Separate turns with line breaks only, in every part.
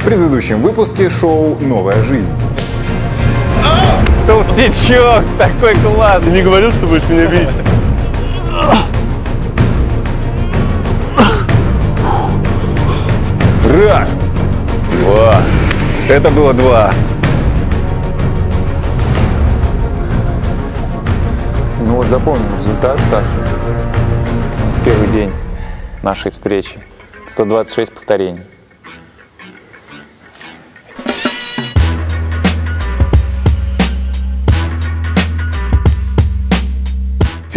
В предыдущем выпуске шоу «Новая жизнь».
Толстячок, такой класс.
Не говорил, что будешь меня бить?
Раз, два. Это было два. Ну вот запомним результат, Саша. В первый день нашей встречи. 126 повторений.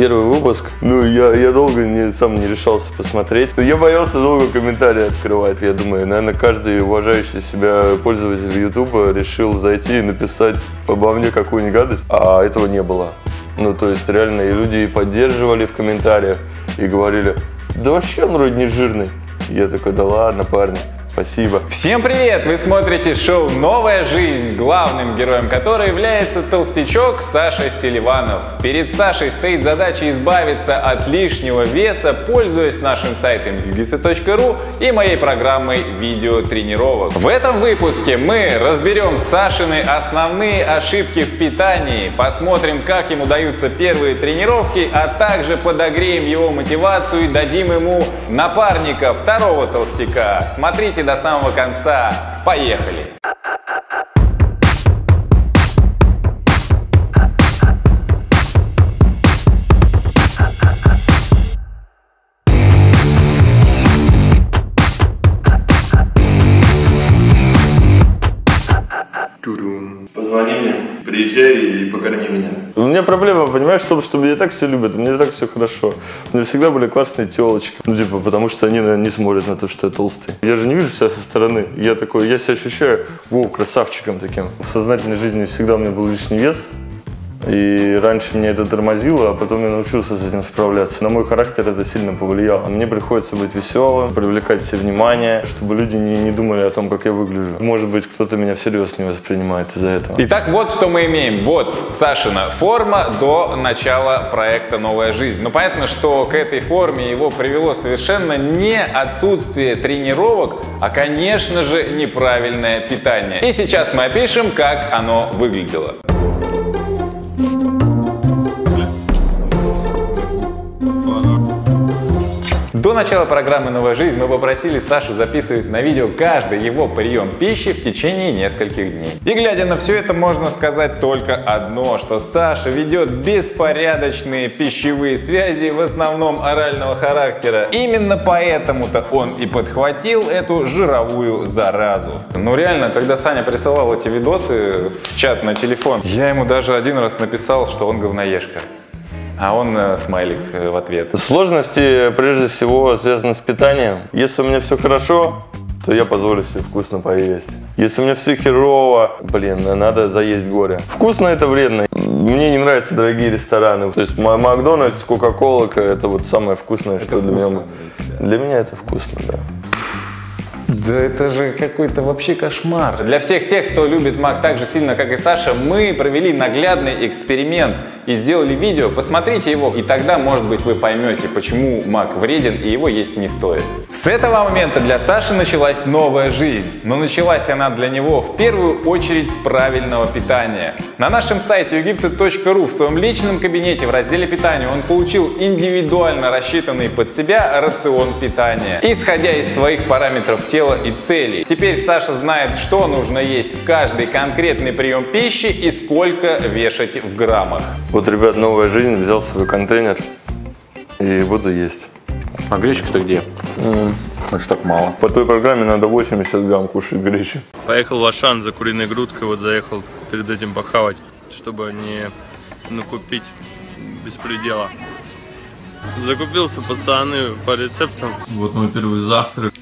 Первый выпуск. Ну, я, я долго не, сам не решался посмотреть. Я боялся долго комментарии открывать. Я думаю, наверное, каждый уважающий себя пользователь Ютуба решил зайти и написать обо мне какую-нибудь гадость. А этого не было. Ну, то есть, реально, и люди поддерживали в комментариях, и говорили, да вообще он вроде не жирный. Я такой, да ладно, парни. Спасибо.
Всем привет! Вы смотрите шоу «Новая жизнь», главным героем которой является толстячок Саша Селиванов. Перед Сашей стоит задача избавиться от лишнего веса, пользуясь нашим сайтом yugica.ru и моей программой видеотренировок. В этом выпуске мы разберем Сашины основные ошибки в питании, посмотрим, как ему даются первые тренировки, а также подогреем его мотивацию и дадим ему напарника, второго толстяка. Смотрите до самого конца. Поехали!
Позвони мне, приезжай и покорми меня. У меня проблема, понимаешь, в том, что меня так все любят, мне так все хорошо. У меня всегда были классные телочки. Ну, типа, потому что они, наверное, не смотрят на то, что я толстый. Я же не вижу себя со стороны. Я такой, я себя ощущаю, воу, красавчиком таким. В сознательной жизни всегда у меня был лишний вес. И раньше меня это тормозило, а потом я научился с этим справляться. На мой характер это сильно повлияло. Мне приходится быть веселым, привлекать все внимание, чтобы люди не, не думали о том, как я выгляжу. Может быть, кто-то меня всерьез не воспринимает из-за этого.
Итак, вот что мы имеем. Вот Сашина форма до начала проекта «Новая жизнь». Но понятно, что к этой форме его привело совершенно не отсутствие тренировок, а, конечно же, неправильное питание. И сейчас мы опишем, как оно выглядело. До начала программы «Новая жизнь» мы попросили Сашу записывать на видео каждый его прием пищи в течение нескольких дней. И глядя на все это, можно сказать только одно, что Саша ведет беспорядочные пищевые связи, в основном орального характера. Именно поэтому-то он и подхватил эту жировую заразу. Ну реально, когда Саня присылал эти видосы в чат на телефон, я ему даже один раз написал, что он говноежка. А он э, смайлик э, в ответ.
Сложности, прежде всего, связаны с питанием. Если у меня все хорошо, то я позволю себе вкусно поесть. Если у меня все херово, блин, надо заесть горе. Вкусно это вредно. Мне не нравятся дорогие рестораны. То есть Ма- Макдональдс, Кока-Кола, это вот самое вкусное, что для меня. Для меня это вкусно, да.
Да это же какой-то вообще кошмар. Для всех тех, кто любит Мак так же сильно, как и Саша, мы провели наглядный эксперимент и сделали видео. Посмотрите его, и тогда, может быть, вы поймете, почему Мак вреден и его есть не стоит. С этого момента для Саши началась новая жизнь. Но началась она для него в первую очередь с правильного питания. На нашем сайте ugifted.ru в своем личном кабинете в разделе питания он получил индивидуально рассчитанный под себя рацион питания, исходя из своих параметров тела и целей. Теперь Саша знает, что нужно есть в каждый конкретный прием пищи и сколько вешать в граммах.
Вот, ребят, новая жизнь. Взял свой контейнер и буду есть.
А гречка-то где? Это ж так мало.
По той программе надо 80 грамм кушать гречи. Поехал в Ашан за куриной грудкой, вот заехал перед этим похавать, чтобы не накупить беспредела. Закупился, пацаны, по рецептам. Вот мой первый завтрак.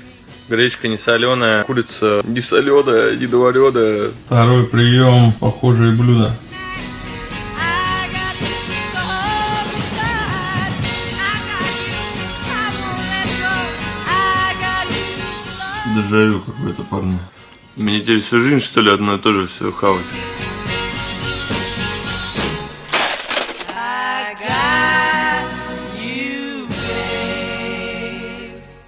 Гречка не соленая, курица не соленая, не довареная.
Второй прием, похожие блюда.
Дежавю какой-то, парни. Мне теперь всю жизнь, что ли, одно и то же все хавать?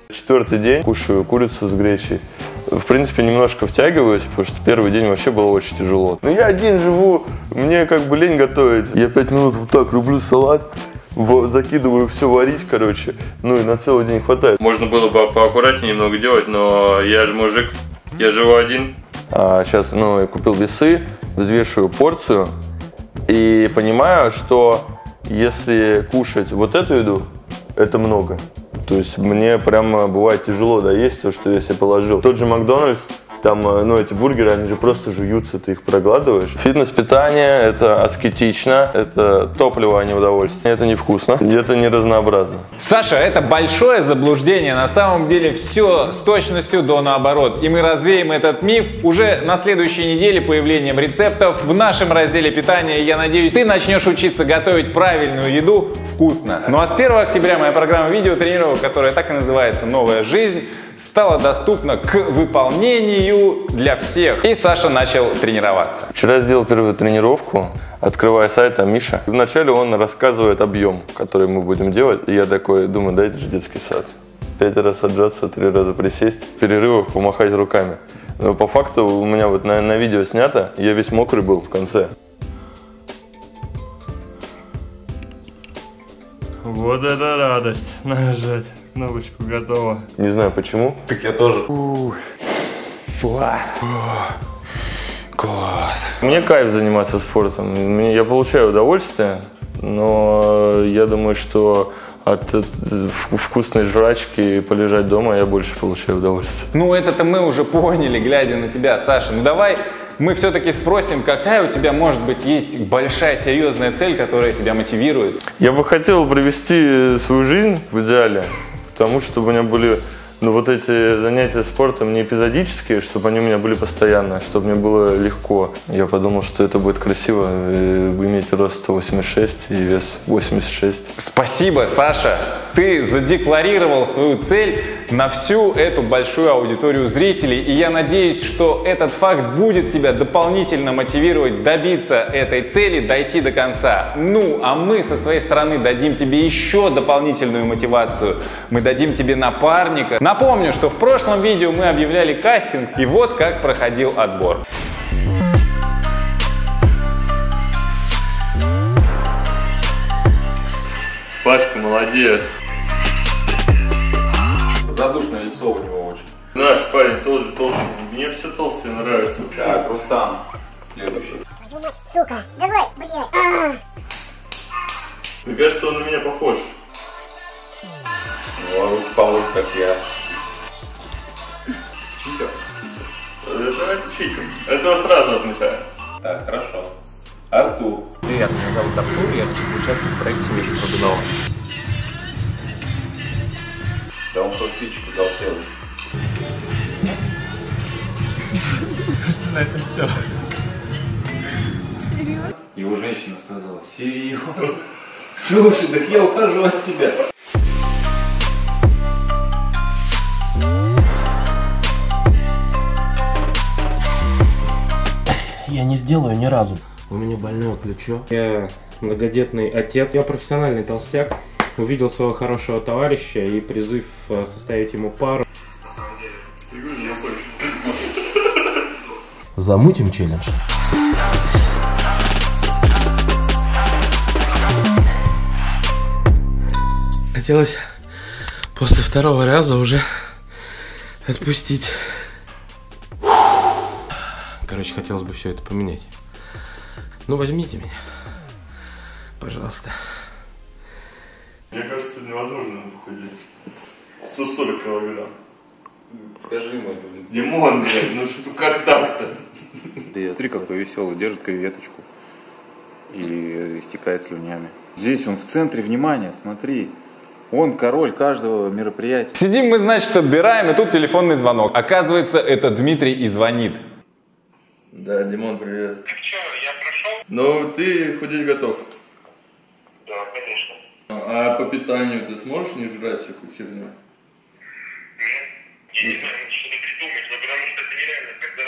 Четвертый день кушаю курицу с гречей. в принципе, немножко втягиваюсь, потому что первый день вообще было очень тяжело. Но я один живу, мне как бы лень готовить. Я пять минут вот так рублю салат, в- закидываю все варить, короче, ну и на целый день хватает.
Можно было бы поаккуратнее немного делать, но я же мужик, я живу один.
А сейчас, ну, я купил весы, взвешиваю порцию и понимаю, что если кушать вот эту еду, это много. То есть мне прямо бывает тяжело доесть то, что я себе положил. Тот же Макдональдс, там, э, ну, эти бургеры, они же просто жуются, ты их проглатываешь. Фитнес-питание – это аскетично, это топливо, а не удовольствие. Это невкусно, это не разнообразно.
Саша, это большое заблуждение. На самом деле все с точностью до наоборот. И мы развеем этот миф уже на следующей неделе появлением рецептов в нашем разделе питания. Я надеюсь, ты начнешь учиться готовить правильную еду вкусно. Ну а с 1 октября моя программа видеотренировок, которая так и называется «Новая жизнь», стала доступна к выполнению для всех. И Саша начал тренироваться.
Вчера сделал первую тренировку, открывая сайт а Миша. Вначале он рассказывает объем, который мы будем делать. И я такой думаю, да это же детский сад. Пять раз отжаться, три раза присесть, в перерывах помахать руками. Но по факту у меня вот на, на видео снято, я весь мокрый был в конце.
Вот это радость. Нажать. Кнопочку готово.
Не знаю почему.
Так я тоже. Класс.
Мне кайф заниматься спортом. Мне, я получаю удовольствие, но я думаю, что от, от вкусной жрачки и полежать дома я больше получаю удовольствие.
Ну, это-то мы уже поняли, глядя на тебя, Саша. Ну, давай мы все-таки спросим, какая у тебя, может быть, есть большая, серьезная цель, которая тебя мотивирует?
Я бы хотел привести свою жизнь в идеале к тому, чтобы у меня были ну, вот эти занятия спортом не эпизодические, чтобы они у меня были постоянно, чтобы мне было легко. Я подумал, что это будет красиво, э, иметь рост 186 и вес 86.
Спасибо, Саша! Ты задекларировал свою цель на всю эту большую аудиторию зрителей, и я надеюсь, что этот факт будет тебя дополнительно мотивировать добиться этой цели, дойти до конца. Ну, а мы со своей стороны дадим тебе еще дополнительную мотивацию. Мы дадим тебе напарника. Напомню, что в прошлом видео мы объявляли кастинг, и вот как проходил отбор.
Пашка молодец.
Задушное лицо у него очень.
Наш парень тоже толстый. Мне все толстые нравятся.
Так, Рустам, следующий.
Сука, давай, блядь. А,
Мне кажется, он на меня похож.
Ну, а руки положишь, как я. Читер?
Это, это читинг. Этого сразу отметаю.
Так, хорошо. Артур.
Привет, меня зовут Артур, я хочу поучаствовать в проекте «Меч Прыгунова».
Да он кроссфитчику дал целый.
Кажется, на этом все.
Его женщина сказала, серьезно? Слушай, так я ухожу от тебя.
Я не сделаю ни разу. У меня больное плечо.
Я многодетный отец. Я профессиональный толстяк. Увидел своего хорошего товарища и призыв э, составить ему пару.
Замутим челлендж.
Хотелось после второго раза уже отпустить. Короче, хотелось бы все это поменять. Ну, возьмите меня. Пожалуйста.
Мне кажется, невозможно похудеть. 140 килограмм.
Скажи ему это лицо.
Димон, блядь, ну что, как так-то?
Смотри, какой веселый, держит креветочку и истекает слюнями. Здесь он в центре внимания, смотри. Он король каждого мероприятия.
Сидим мы, значит, отбираем, и тут телефонный звонок. Оказывается, это Дмитрий и звонит.
Да, Димон, привет. Че, я прошел? Ну, ты худеть готов? А по питанию ты сможешь не жрать всякую херню?
Я не знаю, что придумать, но потому что это нереально, когда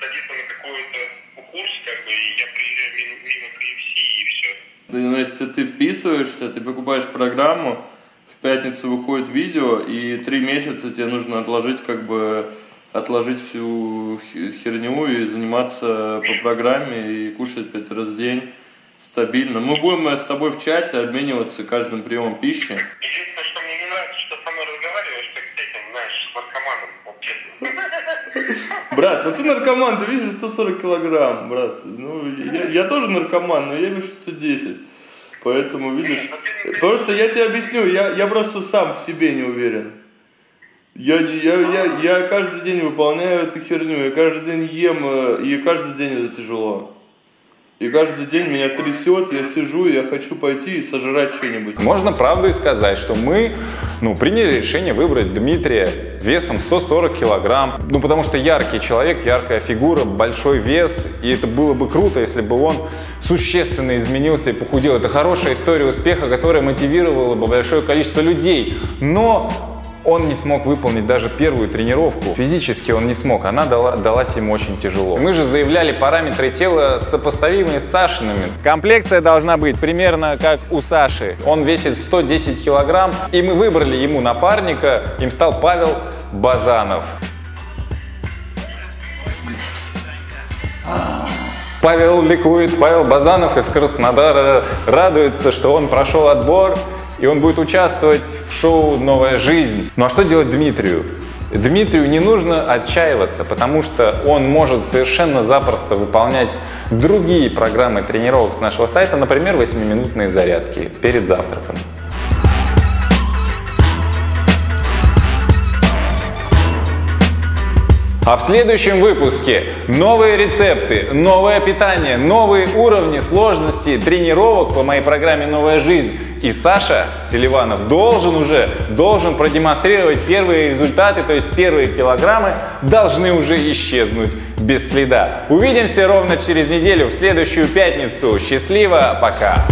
садится на какой-то курс, как бы, и я приезжаю мимо, мимо KFC и все.
Да, ну, если ты вписываешься, ты покупаешь программу, в пятницу выходит видео, и три месяца тебе нужно отложить как бы отложить всю хе- херню и заниматься по программе и кушать пять раз в день стабильно. Мы будем э, с тобой в чате обмениваться каждым приемом пищи.
Единственное, что мне не нравится, что со мной разговариваешь, как с этим, знаешь, с наркоманом вообще.
Брат, ну ты наркоман, ты весишь 140 килограмм, брат. Ну, я, я тоже наркоман, но я вешу 110. Поэтому, видишь, просто я тебе объясню, я, я просто сам в себе не уверен. Я, я, я, я каждый день выполняю эту херню, я каждый день ем, э, и каждый день это тяжело. И каждый день меня трясет, я сижу, я хочу пойти и сожрать что-нибудь.
Можно правду и сказать, что мы ну, приняли решение выбрать Дмитрия весом 140 килограмм. Ну, потому что яркий человек, яркая фигура, большой вес. И это было бы круто, если бы он существенно изменился и похудел. Это хорошая история успеха, которая мотивировала бы большое количество людей. Но он не смог выполнить даже первую тренировку. Физически он не смог, она дала, далась ему очень тяжело. Мы же заявляли параметры тела сопоставимые с Сашиными. Комплекция должна быть примерно как у Саши. Он весит 110 килограмм, и мы выбрали ему напарника, им стал Павел Базанов. Павел ликует, Павел Базанов из Краснодара радуется, что он прошел отбор и он будет участвовать в шоу «Новая жизнь». Ну а что делать Дмитрию? Дмитрию не нужно отчаиваться, потому что он может совершенно запросто выполнять другие программы тренировок с нашего сайта, например, 8-минутные зарядки перед завтраком. А в следующем выпуске новые рецепты, новое питание, новые уровни сложности тренировок по моей программе «Новая жизнь». И Саша Селиванов должен уже, должен продемонстрировать первые результаты, то есть первые килограммы должны уже исчезнуть без следа. Увидимся ровно через неделю в следующую пятницу. Счастливо, пока!